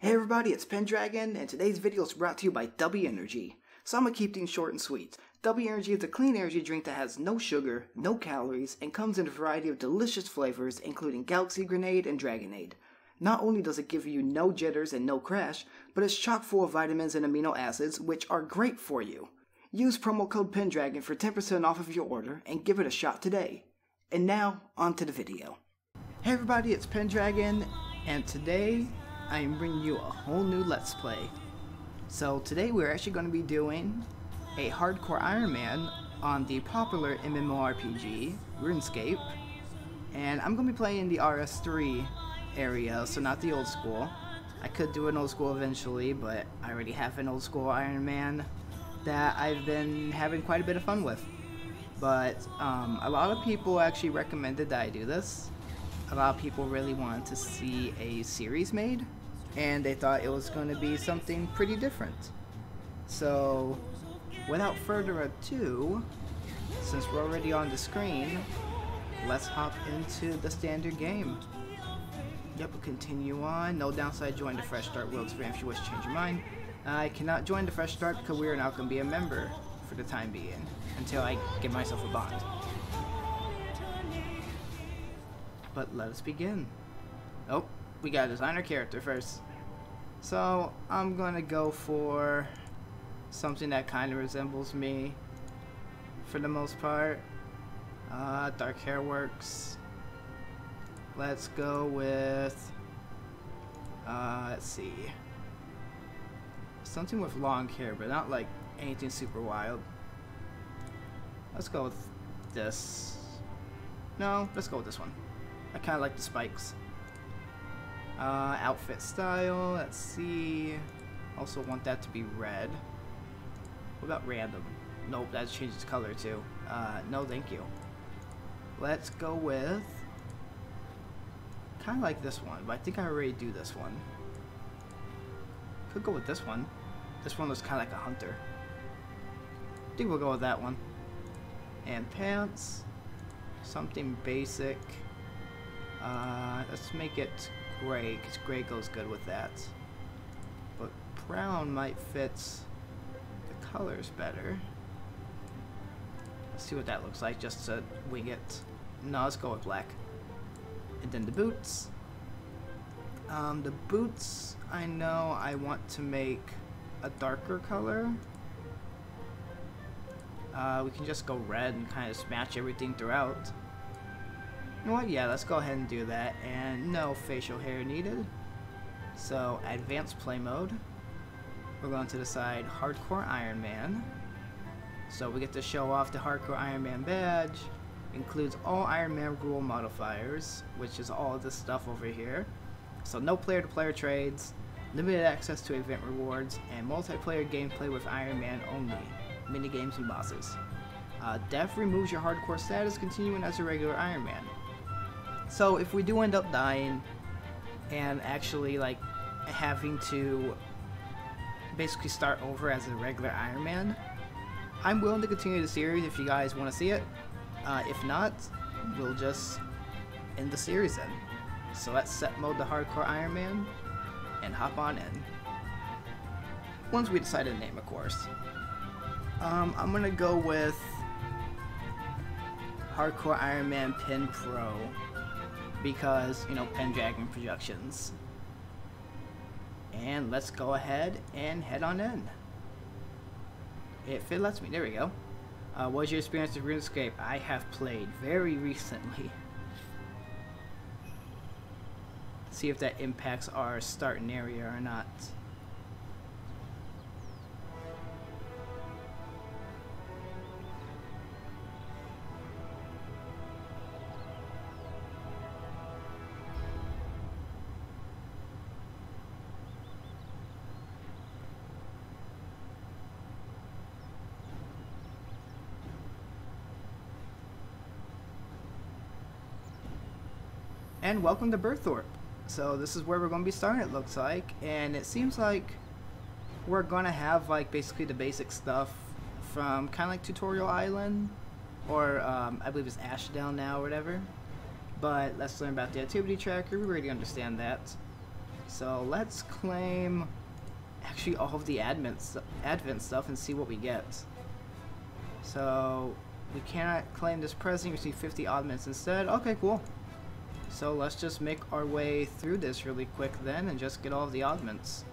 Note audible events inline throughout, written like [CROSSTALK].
Hey everybody, it's Pendragon, and today's video is brought to you by Dubby Energy. So I'm gonna keep things short and sweet. Dubby Energy is a clean energy drink that has no sugar, no calories, and comes in a variety of delicious flavors, including Galaxy Grenade and Dragonade. Not only does it give you no jitters and no crash, but it's chock full of vitamins and amino acids, which are great for you. Use promo code PENDRAGON for 10% off of your order and give it a shot today. And now, on to the video. Hey everybody, it's Pendragon, and today I am bringing you a whole new Let's Play. So today we're actually going to be doing a Hardcore Iron Man on the popular MMORPG, RuneScape, and I'm going to be playing the RS3 area, so not the old school. I could do an old school eventually, but I already have an old school Iron Man that I've been having quite a bit of fun with. But um, a lot of people actually recommended that I do this. A lot of people really wanted to see a series made, and they thought it was going to be something pretty different. So, without further ado, since we're already on the screen, let's hop into the standard game. Yep, we'll continue on. No downside, join the Fresh Start Worlds fan if you wish to change your mind. I cannot join the Fresh Start because we are now going to be a member for the time being until I get myself a bond. But let us begin. Oh, we got to design our character first. So I'm to go for something that kind of resembles me for the most part. Uh, dark hair works. Let's go with, uh, let's see, something with long hair, but not like anything super wild. Let's go with this. No, let's go with this one. I kind of like the spikes. Uh, outfit style, let's see. Also want that to be red. What about random? Nope, that changes color too. Uh, no thank you. Let's go with kind of like this one, but I think I already do this one. Could go with this one. This one looks kind of like a hunter. I think we'll go with that one. And pants, something basic. Uh, let's make it gray, because gray goes good with that. But brown might fit the colors better. Let's see what that looks like, just to wing it. No, let's go with black. And then the boots. Um, the boots, I know I want to make a darker color. Uh, we can just go red and kind of match everything throughout. Know what? Yeah, let's go ahead and do that. And no facial hair needed. So, advanced play mode. We're going to decide Hardcore Iron Man. So we get to show off the Hardcore Iron Man badge includes all Iron Man rule modifiers, which is all this stuff over here. So no player-to-player -player trades, limited access to event rewards, and multiplayer gameplay with Iron Man only, minigames and bosses. Uh, Death removes your hardcore status, continuing as a regular Iron Man. So if we do end up dying, and actually like having to basically start over as a regular Iron Man, I'm willing to continue the series if you guys want to see it. Uh, if not, we'll just end the series then. So let's set mode the Hardcore Iron Man and hop on in. Once we decide a name, of course. Um, I'm gonna go with Hardcore Iron Man Pen Pro because, you know, Pendragon Productions. And let's go ahead and head on in. If it lets me, there we go. Uh, what was your experience with RuneScape? I have played very recently. [LAUGHS] See if that impacts our starting area or not. And welcome to Burthorpe. So this is where we're going to be starting it looks like. And it seems like we're going to have like basically the basic stuff from kind of like Tutorial Island. Or um, I believe it's Ashdale now or whatever. But let's learn about the activity tracker. We already understand that. So let's claim actually all of the advent, st advent stuff and see what we get. So we cannot claim this present, you receive 50 oddments instead. Okay, cool. So let's just make our way through this really quick then and just get all of the oddments.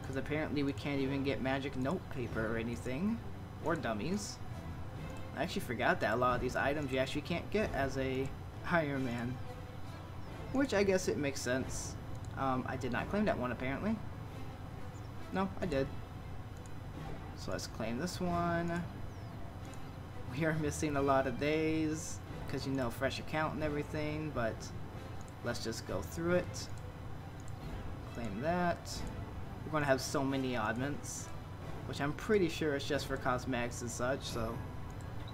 Because apparently we can't even get magic note paper or anything. Or dummies. I actually forgot that a lot of these items you actually can't get as a [LAUGHS] Iron Man. Which I guess it makes sense. Um, I did not claim that one apparently. No, I did. So let's claim this one. We are missing a lot of days because you know fresh account and everything, but let's just go through it. Claim that. We're going to have so many oddments, which I'm pretty sure it's just for cosmetics and such, so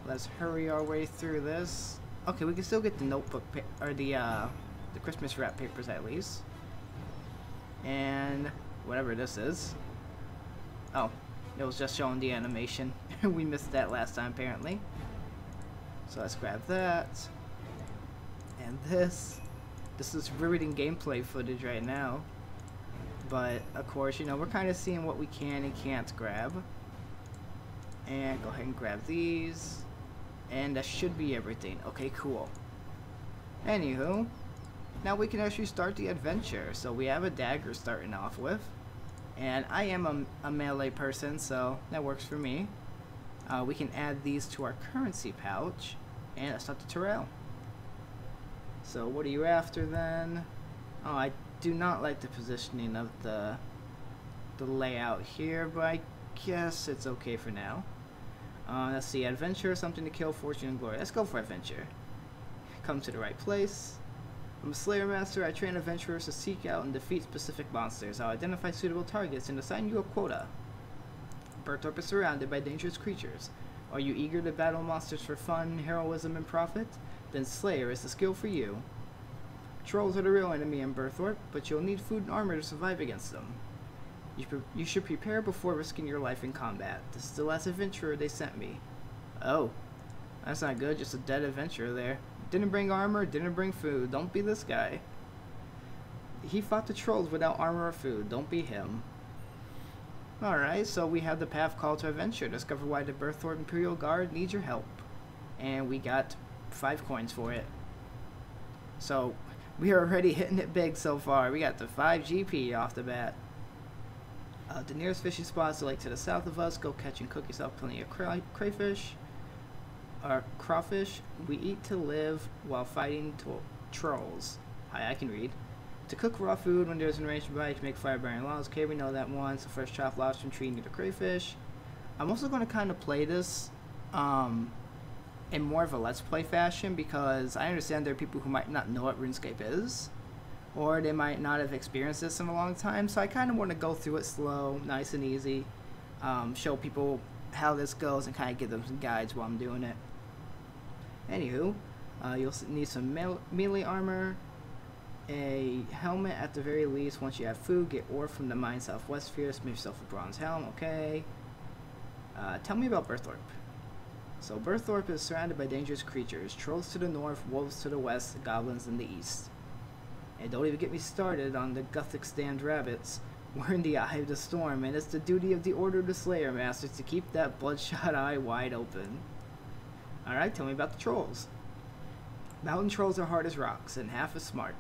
let's hurry our way through this. Okay, we can still get the notebook, or the, uh, the Christmas wrap papers at least. And whatever this is. Oh, it was just showing the animation. [LAUGHS] we missed that last time apparently. So let's grab that. And this. This is riveting gameplay footage right now. But, of course, you know, we're kind of seeing what we can and can't grab. And go ahead and grab these. And that should be everything. Okay, cool. Anywho, now we can actually start the adventure. So we have a dagger starting off with. And I am a, a melee person, so that works for me. Uh, we can add these to our currency pouch. And let's talk to Turael. So what are you after then? Oh, I do not like the positioning of the the layout here, but I guess it's okay for now. Uh, let's see, adventure, something to kill, fortune, and glory. Let's go for adventure. Come to the right place. I'm a Slayer Master. I train adventurers to seek out and defeat specific monsters. I'll identify suitable targets and assign you a quota. Burthorpe is surrounded by dangerous creatures. Are you eager to battle monsters for fun, heroism, and profit? Then Slayer is the skill for you. Trolls are the real enemy in Burthorpe, but you'll need food and armor to survive against them. You, you should prepare before risking your life in combat. This is the last adventurer they sent me. Oh, that's not good, just a dead adventurer there. Didn't bring armor, didn't bring food. Don't be this guy. He fought the trolls without armor or food. Don't be him. Alright, so we have the path call to adventure. Discover why the Burthorpe Imperial Guard needs your help. And we got five coins for it. So, we are already hitting it big so far. We got the 5 GP off the bat. Uh, the nearest fishing spot is the lake to the south of us. Go catch and cook yourself plenty of cray crayfish. Or crawfish. We eat to live while fighting trolls. Hi, I can read. To cook raw food when there's an arrangement by to make fire burning logs. Okay, we know that one. So fresh chopped lobster and tree near the crayfish. I'm also going to kind of play this um, in more of a let's play fashion because I understand there are people who might not know what RuneScape is. Or they might not have experienced this in a long time. So I kind of want to go through it slow, nice and easy. Um, show people how this goes and kind of give them some guides while I'm doing it. Anywho, uh, you'll need some melee armor, a helmet at the very least. Once you have food, get ore from the mine southwest sphere. Make yourself a bronze helm. Okay. Uh, tell me about Burthorpe. So Burthorpe is surrounded by dangerous creatures. Trolls to the north, wolves to the west, goblins in the east. And don't even get me started on the Gothic stand rabbits. [LAUGHS] We're in the eye of the storm, and it's the duty of the Order of the Slayer Masters to keep that bloodshot [LAUGHS] eye wide open. Alright, tell me about the trolls. Mountain trolls are hard as rocks, and half as smart.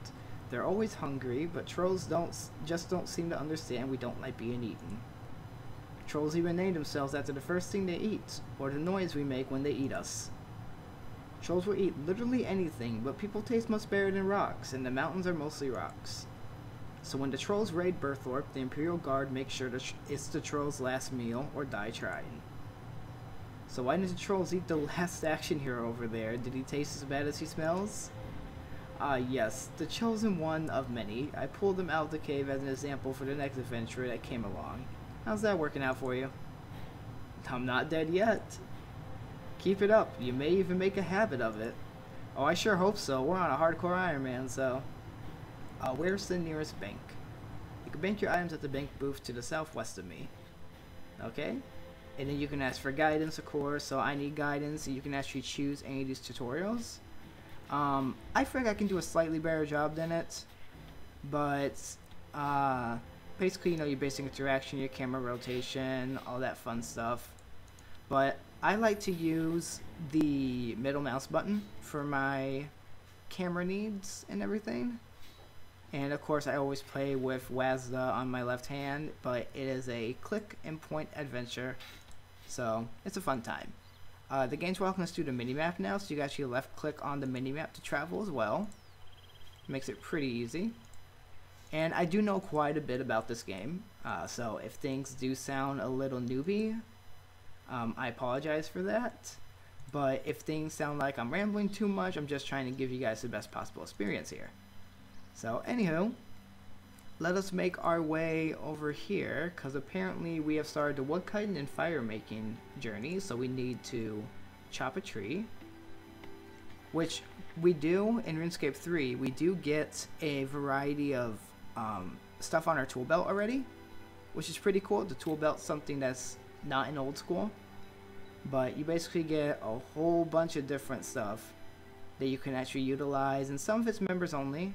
They're always hungry, but trolls don't just don't seem to understand we don't like being eaten. Trolls even name themselves after the first thing they eat, or the noise we make when they eat us. Trolls will eat literally anything, but people taste much better than rocks, and the mountains are mostly rocks. So when the trolls raid Burthorpe, the Imperial Guard makes sure it's the trolls' last meal, or die trying. So why didn't the trolls eat the last action hero over there? Did he taste as bad as he smells? Ah, yes, the chosen one of many. I pulled him out of the cave as an example for the next adventurer that came along. How's that working out for you? I'm not dead yet. Keep it up. You may even make a habit of it. Oh, I sure hope so. We're on a hardcore Iron Man, so... Uh, where's the nearest bank? You can bank your items at the bank booth to the southwest of me. Okay? And then you can ask for guidance, of course. So I need guidance. You can actually choose any of these tutorials. Um, I feel like I can do a slightly better job than it, but Uh, basically, you know, your basic interaction, your camera rotation, all that fun stuff. But I like to use the middle mouse button for my camera needs and everything. And of course, I always play with WASD on my left hand, but it is a click and point adventure, so it's a fun time. Uh, the game's walking us through the minimap now, so you can actually left click on the minimap to travel as well. Makes it pretty easy. And I do know quite a bit about this game, uh, so if things do sound a little newbie, um, I apologize for that. But if things sound like I'm rambling too much, I'm just trying to give you guys the best possible experience here. So, anywho, let us make our way over here, because apparently we have started the woodcutting and fire making journey, so we need to chop a tree. Which we do in RuneScape 3, we do get a variety of um, stuff on our tool belt already, which is pretty cool. The tool belt's something that's not in old school, but you basically get a whole bunch of different stuff that you can actually utilize, and some of it's members only,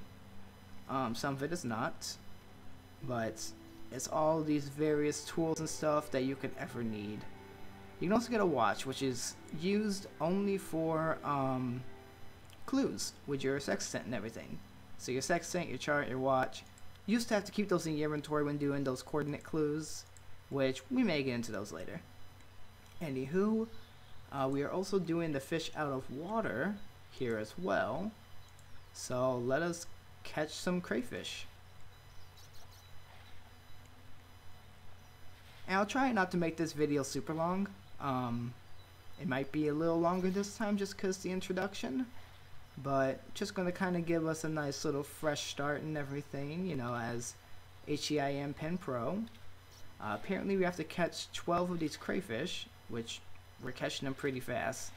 um, some of it is not, but it's all these various tools and stuff that you could ever need. You can also get a watch, which is used only for um, clues with your sextant and everything. So your sextant, your chart, your watch. You used to have to keep those in your inventory when doing those coordinate clues, which we may get into those later. Anywho, uh, we are also doing the fish out of water here as well. So let us catch some crayfish. And I'll try not to make this video super long. Um, it might be a little longer this time just because the introduction. But just going to kind of give us a nice little fresh start and everything, you know, as HEIM Pen Pro. Uh, apparently we have to catch 12 of these crayfish, which we're catching them pretty fast.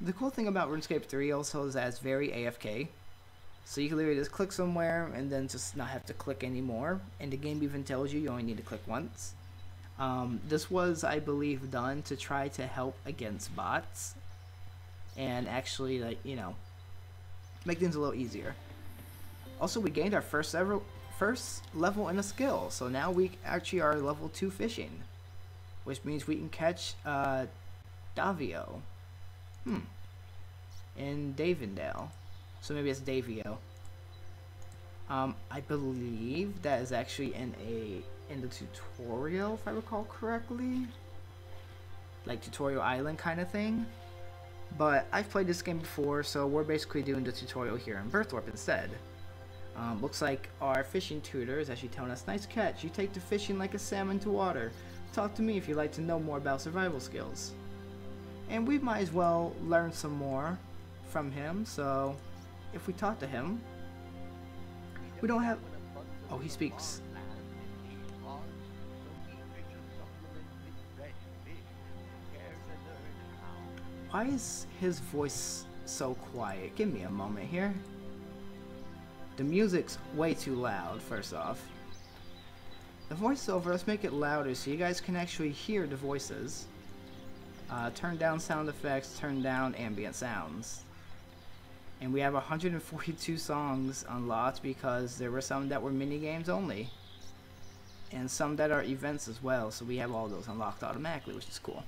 The cool thing about RuneScape 3 also is that it's very AFK. So you can literally just click somewhere and then just not have to click anymore. And the game even tells you you only need to click once. Um, this was, I believe, done to try to help against bots. And actually, like, you know, make things a little easier. Also, we gained our first several first level in a skill. So now we actually are level 2 fishing. Which means we can catch uh, Davio. Hmm. In Davendale. So maybe it's Davio. Um, I believe that is actually in a in the tutorial, if I recall correctly. Like tutorial island kind of thing. But I've played this game before, so we're basically doing the tutorial here in Burthorpe instead. Um, looks like our fishing tutor is actually telling us, nice catch, you take to fishing like a salmon to water. Talk to me if you'd like to know more about survival skills. And we might as well learn some more from him, so if we talk to him, we don't have... Oh, he speaks. Why is his voice so quiet? Give me a moment here. The music's way too loud, first off. The voiceover, let's make it louder so you guys can actually hear the voices. Uh, turn down sound effects, turn down ambient sounds. And we have 142 [LAUGHS] songs unlocked because there were some that were mini games only. And some that are events as well, so we have all those unlocked automatically, which is cool.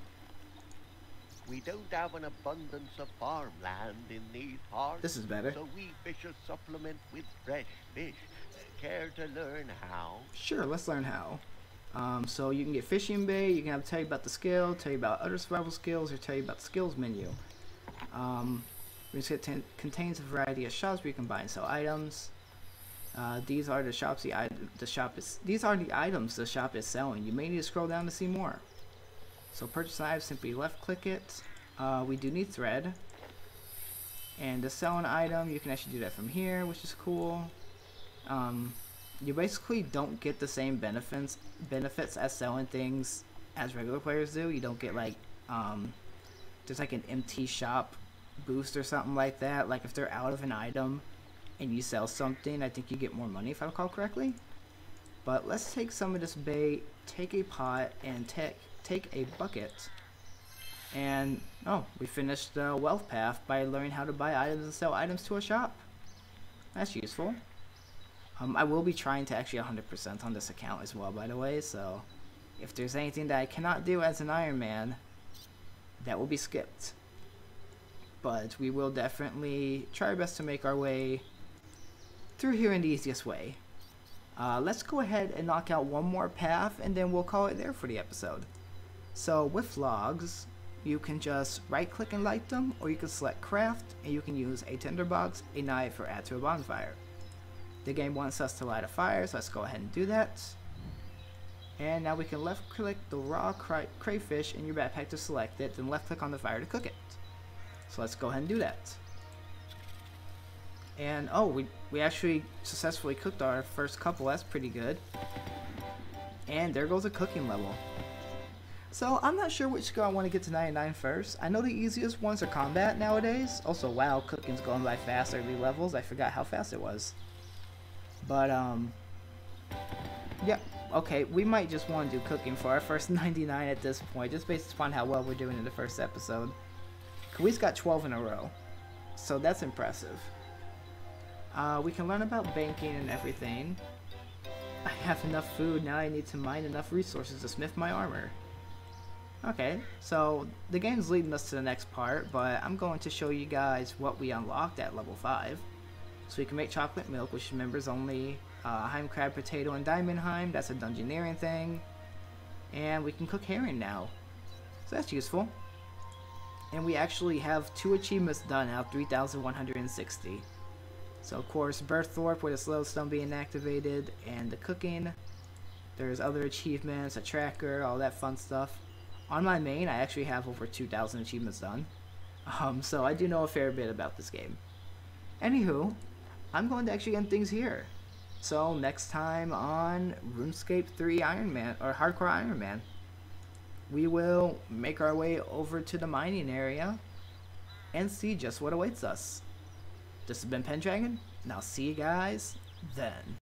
We don't have an abundance of farmland in these parts. This is better. So we fish a supplement with fresh fish. Care to learn how? Sure, let's learn how. Um, so you can get fishing bait, you can have tell you about the skill, tell you about other survival skills, or tell you about the skills menu. Um, it contains a variety of shops where you can buy and sell items. Uh, these are the shops the, the shop is. These are the items the shop is selling. You may need to scroll down to see more. So purchase an item, simply left click it. Uh, we do need thread. And to sell an item, you can actually do that from here, which is cool. Um, you basically don't get the same benefits benefits as selling things as regular players do. You don't get like um, there's like an empty shop boost or something like that. Like if they're out of an item and you sell something, I think you get more money if I recall correctly. But let's take some of this bait, take a pot, and take take a bucket. And oh, we finished the wealth path by learning how to buy items and sell items to a shop. That's useful. Um, I will be trying to actually 100% on this account as well, by the way, so if there's anything that I cannot do as an Iron Man, that will be skipped. But we will definitely try our best to make our way through here in the easiest way. Uh, let's go ahead and knock out one more path and then we'll call it there for the episode. So with logs, you can just right click and light them or you can select craft and you can use a tinderbox, a knife, or add to a bonfire. The game wants us to light a fire so let's go ahead and do that. And now we can left click the raw cray crayfish in your backpack to select it, then left click on the fire to cook it. So let's go ahead and do that. And oh, we, we actually successfully cooked our first couple, that's pretty good. And there goes a cooking level. So I'm not sure which skill I want to get to 99 first. I know the easiest ones are combat nowadays. Also, wow, cooking's going by fast early levels. I forgot how fast it was. But, um, yeah, okay, we might just want to do cooking for our first [LAUGHS] 99 at this point, just based upon how well we're doing in the first episode. We've got 12 in a row, so that's impressive. Uh, we can learn about banking and everything. [LAUGHS] I have enough food, now I need to mine enough resources to smith my armor. Okay, so the game's leading us to the next part, but I'm going to show you guys what we unlocked at level 5. So we can make chocolate milk, which remembers only uh, Heim Crab Potato and Diamond Heim, that's a Dungeoneering thing. And we can cook herring now. So that's useful. And we actually have two achievements done out of 3,160. So of course, Burthorpe with the stone being activated, and the cooking. There's other achievements, a tracker, all that fun stuff. On my main, I actually have over 2,000 achievements done. Um, so I do know a fair bit about this game. Anywho, I'm going to actually end things here. So next time on RuneScape 3 Iron Man, or Hardcore Iron Man, we will make our way over to the mining area and see just what awaits us. This has been Pendragon, and I'll see you guys then.